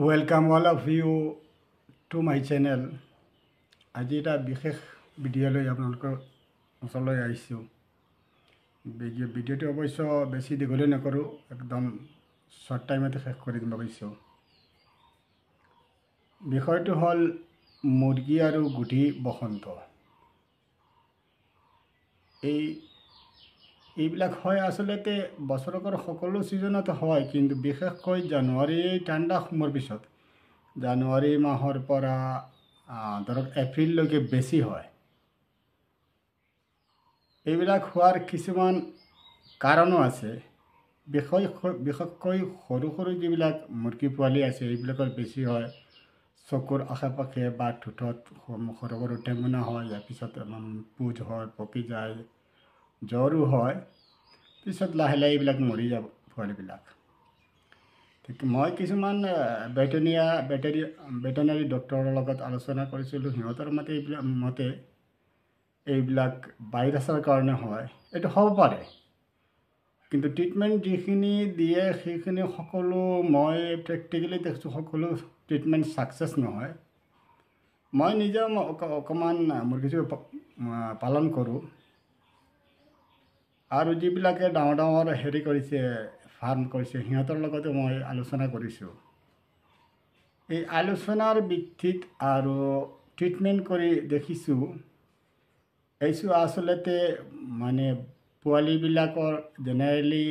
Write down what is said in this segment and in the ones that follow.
Welcome all of you to my channel আজি এটা বিশেষ ভিডিঅ' লৈ আপোনালোকৰ ওচৰলৈ আহিছোঁ। ভিডিঅ' ভিডিঅ'টো অৱশ্য বেছি দীঘলীয়া নকৰোঁ একদম শ্বৰ্ট টাইমতে শেষ কৰি দিম ভাবিছোঁ। বিষয়টো হ'ল মুৰ্গী আৰু গুটি বসন্ত। এই এইবিলাক হয় আচলতে বছৰেকৰ সকলো ছিজনতে হয় কিন্তু বিশেষকৈ জানুৱাৰী ঠাণ্ডা সময়ৰ পিছত। জানুৱাৰী মাহৰ পৰা ধৰক এপ্ৰিললৈকে বেছি হয়। এইবিলাক হোৱাৰ কিছুমান কাৰণো আছে। বিশেষ বিশেষকৈ সৰু সৰু যিবিলাক মুৰ্গী পোৱালি আছে এইবিলাকৰ বেছি হয়। চকুৰ আশে পাশে বা ঠোঁটত সৰু সৰু টেঙুনা হয় ইয়াৰ পিছত পুজ হয় পকি যায়। জ্বৰো হয় পিছত লাহে লাহে এইবিলাক মৰি যাব পোৱালিবিলাক। মই কিছুমান ভেটেনিয়া ভেটেৰি ভেটেনাৰী ডক্টৰৰ লগত আলোচনা কৰিছিলোঁ সিহঁতৰ মতে এইবিলাক মতে এইবিলাক ভাইৰাছৰ কাৰণে হয় এইটো হ'ব পাৰে। কিন্তু ট্ৰিটমেণ্ট যিখিনি দিয়ে সেইখিনি সকলো মই প্ৰেক্টিকেলি দেখিছোঁ সকলো ট্ৰিটমেণ্ট ছাকচেছ নহয়। মই নিজেও অকণমান মুৰ্গী পালন কৰোঁ। আৰু যিবিলাকে ডাঙৰ ডাঙৰ হেৰি কৰিছে ফাৰ্ম কৰিছে সিহঁতৰ লগতে মই আলোচনা কৰিছোঁ। এই আলোচনাৰ ভিত্তিত আৰু ট্ৰিটমেণ্ট কৰি দেখিছোঁ এইটো আচলতে মানে পোৱালিবিলাকৰ জেনেৰেলি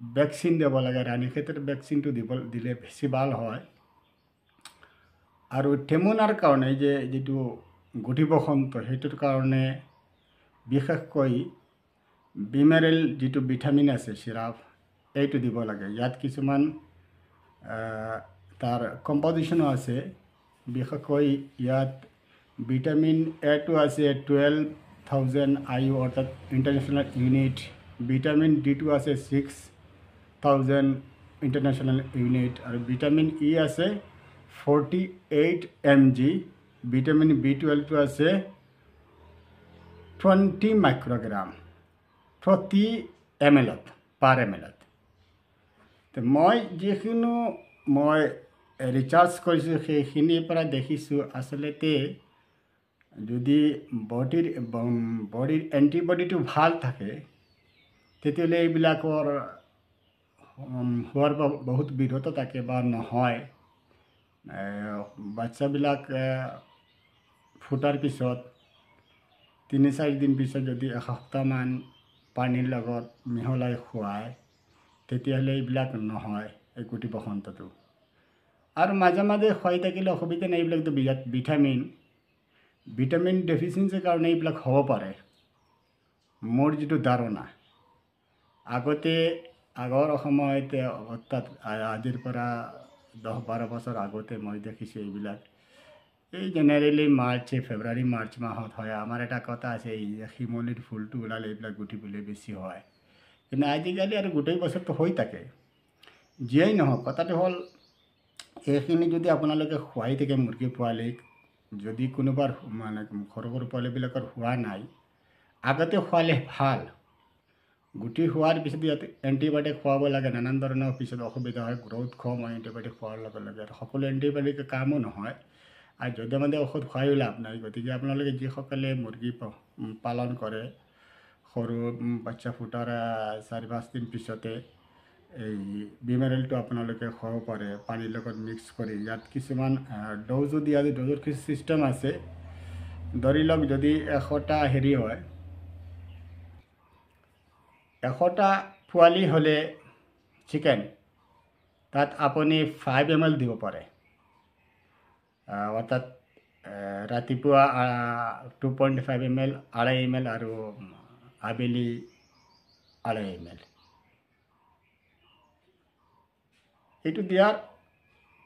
ভেকচিন দিব লাগে ৰাণী ক্ষেত্ৰত ভেকচিনটো দিব দিলে বেছি ভাল হয়। আৰু টেমুনাৰ কাৰণে যে যিটো গুটি বসন্ত সেইটোৰ কাৰণে বিশেষকৈ বিমেৰেল যিটো ভিটামিন আছে চিৰাপ এইটো দিব লাগে। ইয়াত কিছুমান তাৰ কম্পজিশ্যনো আছে। বিশেষকৈ ইয়াত ভিটামিন এটো আছে টুৱেল্ভ থাউজেণ্ড আই ইউ অৰ্থাৎ ইণ্টাৰনেশ্যনেল ইউনিট ভিটামিন ডি ডিটো আছে ছিক্স থাউজেণ্ড ইণ্টাৰনেশ্যনেল ইউনিট আৰু ভিটামিন ই আছে forty eight M G vitamin B টুৱেলভটো আছে টুৱেণ্টি মাইক্ৰগ্ৰাম প্ৰতি এম এলত পাৰ এম এলত মই যিখিনি মই ৰিচাৰ্জ কৰিছোঁ সেইখিনিৰ পৰা দেখিছোঁ আচলতে যদি বডিৰ বডিৰ এণ্টিবডিটো ভাল থাকে তেতিয়াহ'লে এইবিলাকৰ হোৱাৰ বহুত বিৰত থাকে বা নহয় বাচ্চাবিলাক ফুটাৰ পিছত তিনি চাৰিদিন পিছত যদি এসপ্তাহমান পানীৰ লগত মিহলাই খুৱায় তেতিয়াহ'লে এইবিলাক নহয় এই গুটি বসন্তটো আৰু মাজে মাজে খুৱাই থাকিলে অসুবিধা নাই এইবিলাকতো বিৰাট ভিটামিন। ভিটামিন ডেফিচিয়েঞ্চিৰ কাৰণে এইবিলাক হ'ব পাৰে। মোৰ যিটো ধাৰণা আগতে আগৰ সময়তে অৰ্থাৎ আজিৰ পৰা দহ বাৰ বছৰ আগতে মই দেখিছোঁ এইবিলাক এই জেনেৰেলি মাৰ্চ ফেব্ৰুৱাৰী মাৰ্চ মাহত হয়। আমাৰ এটা কথা আছে এই যে শিমলিৰ ফুলটো ওলালে এইবিলাক গুটিবলৈ বেছি হয়। কিন্তু আজিকালি আৰু গোটেই বছৰটো হৈ থাকে। যিয়েই নহওক কথাটো হ'ল এইখিনি যদি আপোনালোকে খুৱাই থাকে মুৰ্গী পোৱালীক যদি কোনোবাৰ মানে সৰু সৰু পোৱালীবিলাকৰ হোৱা নাই আগতে খোৱালে ভাল। গুটি হোৱাৰ পিছত ইয়াত এণ্টিবায়'টিক খুৱাব লাগে নানান ধৰণৰ পিছত অসুবিধা হয় গ্ৰ'থ কম হয় এণ্টিবায়'টিক খোৱাৰ লগে লগে। সকলো এণ্টিবায়'টিক কামো নহয়। আৰু যধে মধে ঔষধ খুৱায়ো লাভ নাই। গতিকে আপোনালোকে যিসকলে মুৰ্গী পালন কৰে সৰু বাচ্চা ফুটাৰ চাৰি পাঁচদিন পিছতে এই বিমেৰেলটো আপোনালোকে খুৱাব পাৰে পানীৰ লগত মিক্স কৰি। ইয়াত কিছুমান ড'জো দিয়া ড'জৰ কিছু ছিষ্টেম আছে ধৰি লওক যদি এশটা হেৰি হয় এশটা পোৱালি হ'লে চিকেন তাত আপুনি ফাইভ এম এল দিব পাৰে। অৰ্থাৎ ৰাতিপুৱা two point five M L আঢ়ৈ এম এল আৰু আবেলি আঢ়ৈ এম এল এইটো দিয়াৰ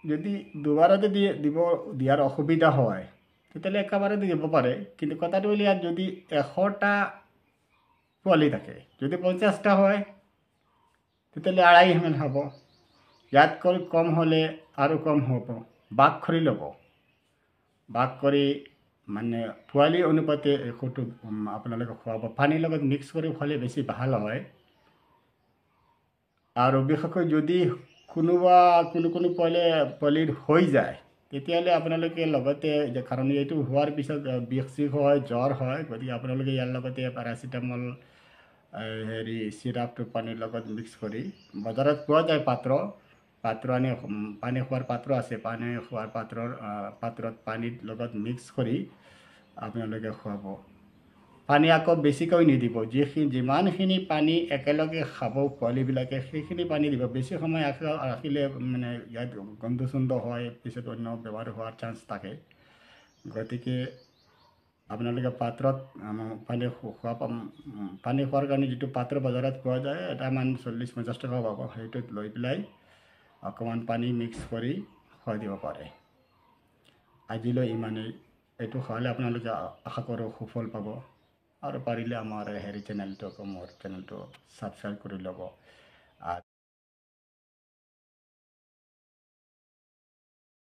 যদি দুবাৰতে দিয়ে দিব দিয়াৰ অসুবিধা হয় তেতিয়াহ'লে একেবাৰতে দিব পাৰে কিন্তু কথাটো হ'ল ইয়াত যদি এশটা পোৱালি থাকে যদি পঞ্চাছটা হয় তেতিয়াহ'লে আঢ়ৈ এম এল হ'ব ইয়াতকৈ কম হ'লে আৰু কম হ'ব বাক খৰি ল'ব ভাগ কৰি মানে পোৱালি অনুপাতে ঔষধটো আপোনালোকে খুৱাব পানীৰ লগত মিক্স কৰি খুৱালে বেছি ভাল হয় আৰু বিশেষকৈ যদি কোনোবা কোনো কোনো পোৱালি পোৱালিৰ হৈ যায় তেতিয়াহ'লে আপোনালোকে লগতে কাৰণ এইটো হোৱাৰ পিছত বিষ চিষ হয় জ্বৰ হয় গতিকে আপোনালোকে ইয়াৰ লগতে পেৰাচিটামল হেৰি চিৰাপটো পানীৰ লগত মিক্স কৰি বজাৰত পোৱা যায় পাত্ৰ পাত্ৰ আনি পানী খোৱাৰ পাত্ৰ আছে পানী খোৱাৰ পাত্ৰৰ পাত্ৰত পানীৰ লগত মিক্স কৰি আপোনালোকে খুৱাব। পানী আকৌ বেছিকৈ নিদিব। যিখিনি যিমানখিনি পানী একেলগে খাব পোৱালিবিলাকে সেইখিনি পানী দিব। বেছি সময় ৰাখি- ৰাখিলে মানে ইয়াত গন্ধ চন্ধ হয় পিছত অন্য বেমাৰ হোৱাৰ চান্স থাকে। গতিকে আপোনালোকে পাত্ৰত পানী খোৱা পানী খোৱাৰ কাৰণে যিটো পাত্ৰ বজাৰত পোৱা যায় এটামান চল্লিছ পঞ্চাছ টকা পাব। সেইটোত লৈ পেলাই অকণমান পানী মিক্স কৰি খুৱাই দিব পাৰে। আজিলৈ ইমানেই। এইটো খোৱালে আপোনালোকে আশা কৰোঁ সুফল পাব আৰু পাৰিলে আমাৰ হেৰি চেনেলটো মোৰ চেনেলটো ছাবস্ক্ৰাইব কৰি ল'ব। আৰু